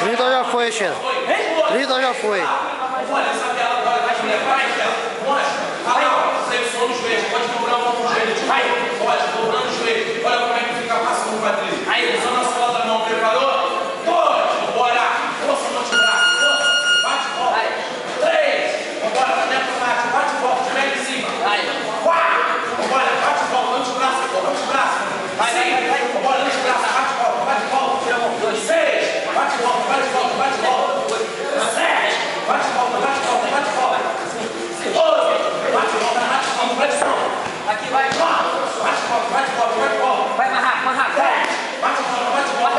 30 já foi, Lito 30 já foi.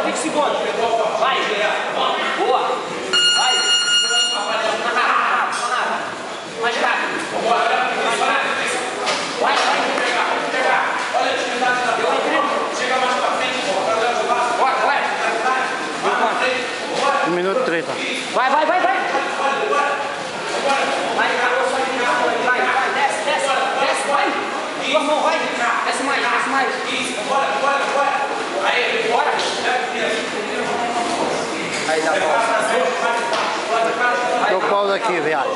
5 segundos. Vai. Boa. Vai. Mais rápido. Mais rápido. Vai, vai. Um minuto três, tá? Vai, vai, vai, vai! Vai, vai vai, vai, desce, desce, desce, vai! Vai! Desce mais, desce mais! ریال